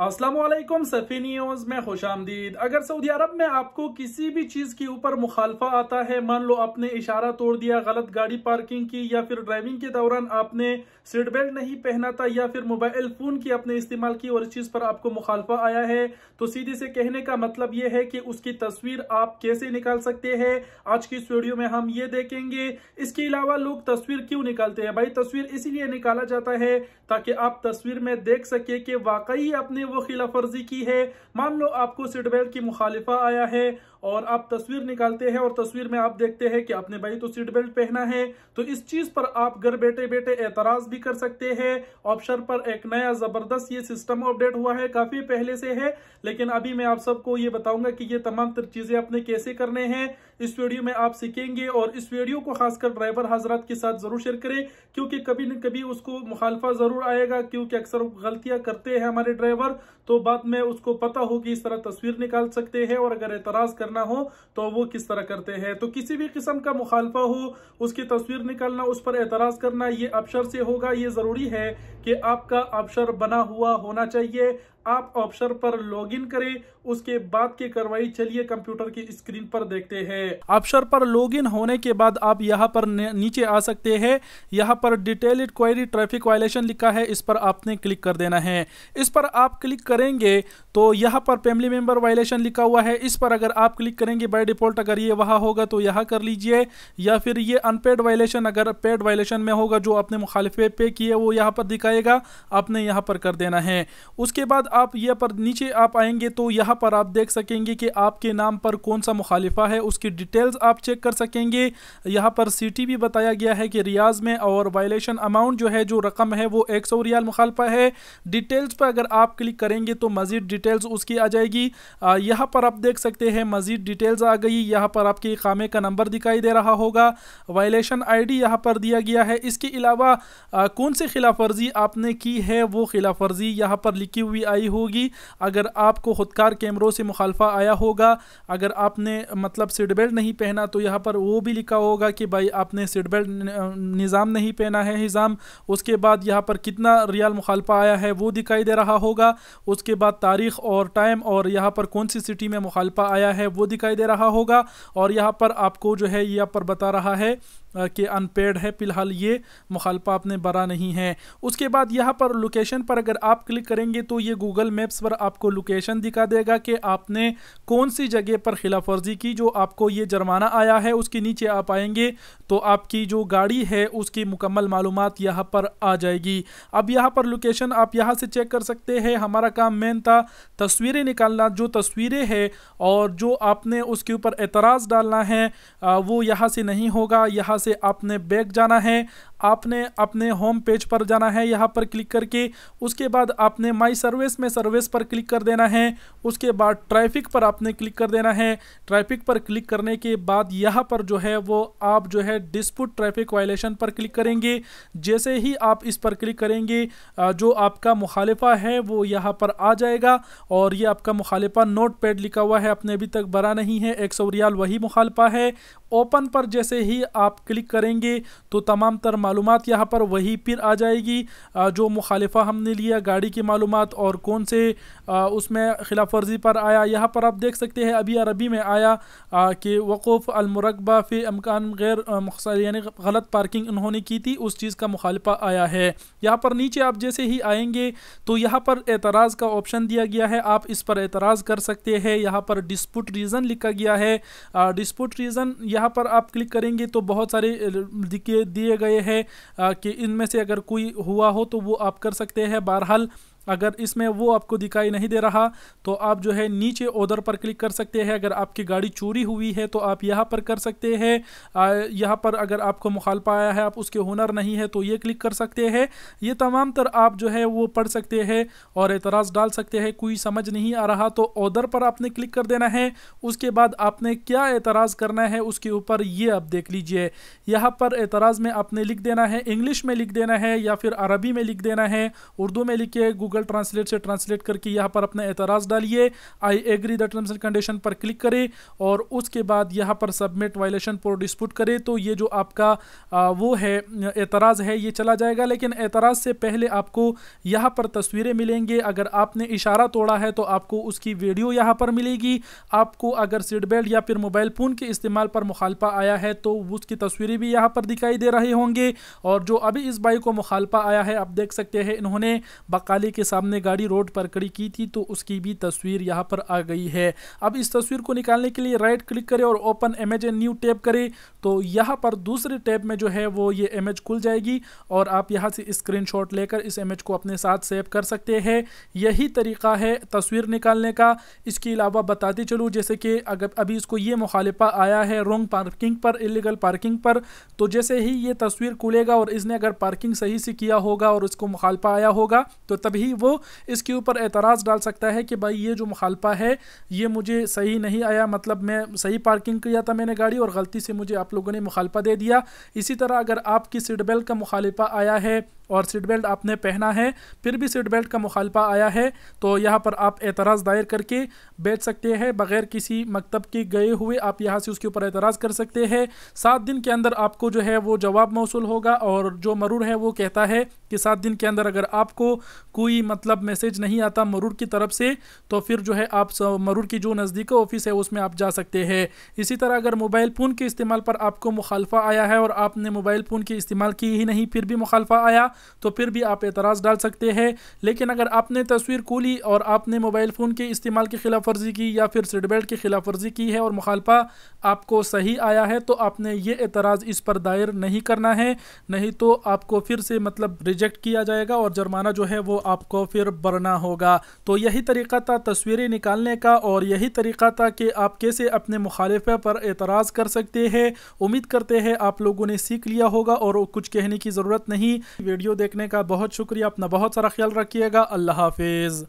Aslam Safi news, में खुश आमदीद। अगर सऊदी अरब में आपको किसी भी चीज़ के ऊपर मुखालफा आता है, मान लो आपने इशारा तोड़ दिया, गलत गाड़ी पार्किंग की, या फिर ड्राइविंग के दौरान आपने सीट बेल्ट नहीं पहना था, या फिर मोबाइल फ़ोन की आपने इस्तेमाल की और इस चीज़ पर आपको मुखालफा आया है तो सीधे से कहने का मतलब ये है कि उसकी तस्वीर आप कैसे निकाल सकते हैं? आज की इस वीडियो में हम ये देखेंगे, इसके अलावा लोग तस्वीर क्यों निकालते हैं? भाई, तस्वीर इसीलिए निकाला जाता है ताकि आप तस्वीर में देख सके कि वाकई आपने वो खिलाफ वर्जी की है। मान लो आपको सीट बेल्ट की मुखालिफा आया है और आप तस्वीर निकालते हैं और तस्वीर में आप देखते हैं कि आपने भाई तो सीट बेल्ट पहना है तो इस चीज़ पर आप घर बैठे बैठे एतराज़ भी कर सकते हैं। ऑप्शन पर एक नया ज़बरदस्त ये सिस्टम अपडेट हुआ है, काफ़ी पहले से है, लेकिन अभी मैं आप सबको ये बताऊँगा कि ये तमाम चीज़ें आपने कैसे करने हैं। इस वीडियो में आप सीखेंगे और इस वीडियो को खासकर ड्राइवर हजरात के साथ ज़रूर शेयर करें, क्योंकि कभी न कभी उसको मुखालफा ज़रूर आएगा, क्योंकि अक्सर गलतियाँ करते हैं हमारे ड्राइवर तो बाद में उसको पता हो कि इस तरह तस्वीर निकाल सकते हैं और अगर एतराज़ करना हो तो वो किस तरह करते हैं? तो किसी भी किस्म का मुखालफा हो, उसकी तस्वीर निकालना, उस पर एतराज़ करना, ये अबशर से होगा। ये ज़रूरी है कि आपका अबशर बना हुआ होना चाहिए। आप ऑप्शन पर लॉगिन करें, उसके बाद की कार्रवाई चलिए कंप्यूटर की स्क्रीन पर देखते हैं। ऑप्शन पर लॉगिन होने के बाद आप यहाँ पर नीचे आ सकते हैं। यहाँ पर डिटेल्ड क्वेरी ट्रैफ़िक वायलेशन लिखा है, इस पर आपने क्लिक कर देना है। इस पर आप क्लिक करेंगे तो यहाँ पर फैमिली मेंबर वायलेशन लिखा हुआ है। इस पर अगर आप क्लिक करेंगे बाय डिफ़ॉल्ट अगर ये वहाँ होगा तो यहाँ कर लीजिए। या फिर ये अनपेड वायलेशन अगर पेड वायलेशन में होगा, जो आपने मुखालिफे पे किए, वो यहाँ पर दिखाएगा। आपने यहाँ पर कर देना है। उसके बाद आप ये पर नीचे आप आएँगे तो यहाँ पर आप देख सकेंगे कि आपके नाम पर कौन सा मुखालिफा है, उसकी डिटेल्स आप चेक कर सकेंगे। यहाँ पर सिटी भी बताया गया है कि रियाज में और वायलेशन अमाउंट जो है, जो रकम है, वो एक सौ रियाल मुखालफा है। डिटेल्स पर अगर आप क्लिक करेंगे तो मज़ीद डिटेल्स उसकी आ जाएगी। यहाँ पर आप देख सकते हैं, मज़ीद डिटेल्स आ गई। यहाँ पर आपके खामे का नंबर दिखाई दे रहा होगा। वायलेशन आई डी यहाँ पर दिया गया है। इसके अलावा कौन सी खिलाफ वर्जी आपने की है, वो खिलाफ वर्जी यहाँ पर लिखी हुई आई होगी। अगर आपको खुदकार कैमरों से मुखालफा आया होगा, अगर आपने मतलब सीट बेल्ट नहीं पहना तो यहाँ पर वो भी लिखा होगा कि भाई आपने सीट बेल्ट निज़ाम नहीं पहना है निज़ाम उसके बाद यहाँ पर कितना रियाल मुखालफा आया है वो दिखाई दे रहा होगा। उसके बाद तारीख़ और टाइम और यहाँ पर कौन सी सिटी में मुखालफा आया है वो दिखाई दे रहा होगा। और यहाँ पर आपको जो है यहाँ पर बता रहा है कि अनपेड है, फ़िलहाल ये मुखालफा आपने बरा नहीं है। उसके बाद यहाँ पर लोकेशन पर अगर आप क्लिक करेंगे तो ये गूगल मैप्स पर आपको लोकेशन दिखा देगा कि आपने कौन सी जगह पर खिलाफ वर्जी की, जो आपको ये जुर्माना आया है, उसके नीचे आप आएँगे तो आपकी जो गाड़ी है, उसकी मुकम्मल मालूम यहाँ पर आ जाएगी। अब यहाँ पर लोकेशन आप यहाँ से चेक कर सकते हैं। हमारा काम मेन था तस्वीरें निकालना। जो तस्वीरें है और जो आपने उसके ऊपर एतराज़ डालना है वो यहाँ से नहीं होगा। यहाँ से आपने बैग जाना है। आपने अपने होम पेज पर जाना है, यहाँ पर क्लिक करके, उसके बाद आपने माई सर्विस में सर्विस पर क्लिक कर देना है, उसके बाद ट्रैफ़िक पर आपने क्लिक कर देना है ट्रैफ़िक पर क्लिक करने के बाद यहाँ पर जो है, वो आप जो है डिस्प्यूट ट्रैफ़िक वायलेशन पर क्लिक करेंगे। जैसे ही आप इस पर क्लिक करेंगे जो आपका मुखालिफा है, वो यहाँ पर आ जाएगा और ये आपका मुखालिफा नोट पैड लिखा हुआ है, अपने अभी तक बरा नहीं है, एक सौ रियाल वही मुखालफा है। ओपन पर जैसे ही आप क्लिक करेंगे तो तमाम तर मालूम यहाँ पर वही फिर आ जाएगी। जो मुखालफा हमने लिया, गाड़ी की मालूम और कौन से उसमें खिलाफ वर्जी पर आया। यहाँ पर आप देख सकते हैं, अभी अरबी में आया कि वक़ूफ़ अलमरकबा फ़ी अमकान गैर यानी गलत पार्किंग उन्होंने की थी, उस चीज़ का मुखालफा आया है। यहाँ पर नीचे आप जैसे ही आएँगे तो यहाँ पर एतराज़ का ऑप्शन दिया गया है। आप इस पर एतराज़ कर सकते हैं। यहाँ पर डिस्पुट रीज़न लिखा गया है। डिस्पुट रीज़न, यहाँ पर आप क्लिक करेंगे तो बहुत सारे दिए गए हैं। कि इनमें से अगर कोई हुआ हो तो वो आप कर सकते हैं। बहरहाल अगर इसमें वो आपको दिखाई नहीं दे रहा तो आप जो है नीचे ओदर पर क्लिक कर सकते हैं। अगर आपकी गाड़ी चोरी हुई है तो आप यहाँ पर कर सकते हैं। यहाँ पर अगर आपको मुखालपा आया है, आप उसके हुनर नहीं है तो ये क्लिक कर सकते हैं। ये तमाम तर आप जो है वो पढ़ सकते हैं और एतराज़ डाल सकते हैं। कोई समझ नहीं आ रहा तो ओदर पर आपने क्लिक कर देना है। उसके बाद आपने क्या एतराज़ करना है, उसके ऊपर ये आप देख लीजिए। यहाँ पर एतराज़ में आपने लिख देना है इंग्लिश में लिख देना है या फिर अरबी में लिख देना है, उर्दू में लिखिए गूगल ट्रांसलेट से ट्रांसलेट करके यहाँ पर अपना एतराज़ डालिए। I agree the terms and condition पर क्लिक करें और उसके बाद यहाँ पर सबमिट वायलेशन फॉर डिस्प्यूट करें। तो ये जो आपका आ, वो है एतराज़ है ये चला जाएगा। लेकिन एतराज़ से पहले आपको यहाँ पर तस्वीरें मिलेंगे। अगर आपने इशारा तोड़ा है तो आपको उसकी वीडियो यहाँ पर मिलेगी। आपको अगर सीट बेल्ट या फिर मोबाइल फ़ोन के इस्तेमाल पर मुखालफा आया है तो उसकी तस्वीरें भी यहाँ पर दिखाई दे रहे होंगे। और जो अभी इस बाइक को मुखालफा आया है आप देख सकते हैं इन्होंने बकाली के सामने गाड़ी रोड पर खड़ी की थी तो उसकी भी तस्वीर यहाँ पर आ गई है। अब इस तस्वीर को निकालने के लिए राइट क्लिक करें और open image and new tab करें। तो यहाँ पर दूसरे टैब में जो है, वो ये इमेज खुल जाएगी और आप यहाँ से स्क्रीनशॉट लेकर इस इमेज को अपने साथ सेव कर सकते हैं। यही तरीका है तस्वीर निकालने का। इसके अलावा बताते चलूँ, जैसे कि अगर अभी इसको ये मुखालिफा आया है रोंग पार्किंग पर इलीगल पार्किंग पर तो जैसे ही ये तस्वीर खुलेगा और इसने अगर पार्किंग सही से किया होगा और उसको मुखालफा आया होगा तो तभी वो इसके ऊपर एतराज़ डाल सकता है कि भाई ये जो मुखालपा है, ये मुझे सही नहीं आया मतलब मैं सही पार्किंग किया था मैंने गाड़ी और गलती से मुझे आप लोगों ने मुखालफा दे दिया। इसी तरह अगर आपकी सीट बेल्ट का मुखालिफा आया है और सीट बेल्ट आपने पहना है, फिर भी सीट बेल्ट का मुखालफा आया है तो यहाँ पर आप एतराज़ दायर करके बैठ सकते हैं, बग़ैर किसी मकतब के गए हुए आप यहाँ से उसके ऊपर एतराज़ कर सकते हैं। सात दिन के अंदर आपको जो है वो जवाब मौसू होगा और जो मरूर है वो कहता है कि सात दिन के अंदर अगर आपको कोई मतलब मैसेज नहीं आता मरूर की तरफ़ से तो फिर जो है आप मरूर की जो नज़दीक ऑफ़िस है उसमें आप जा सकते हैं। इसी तरह अगर मोबाइल फ़ोन के इस्तेमाल पर आपको मुखालफा आया है और आपने मोबाइल फ़ोन के इस्तेमाल की ही नहीं, फिर भी मुखालफा आया तो फिर भी आप एतराज़ डाल सकते हैं। लेकिन अगर आपने तस्वीर खोली और आपने मोबाइल फ़ोन के इस्तेमाल की खिलाफ वर्जी की या फिर सीट बेल्ट की खिलाफ वर्जी की है और मुखालफा आपको सही आया है तो आपने ये एतराज़ इस पर दायर नहीं करना है। नहीं तो आपको फिर से मतलब रिजेक्ट किया जाएगा और जुर्माना जो है वो आपको फिर भरना होगा। तो यही तरीका था तस्वीरें निकालने का और यही तरीका था कि आप कैसे अपने मुखालफे पर एतराज़ कर सकते हैं। उम्मीद करते हैं आप लोगों ने सीख लिया होगा और कुछ कहने की ज़रूरत नहीं। वीडियो देखने का बहुत शुक्रिया। अपना बहुत सारा ख्याल रखिएगा। अल्लाह हाफिज़।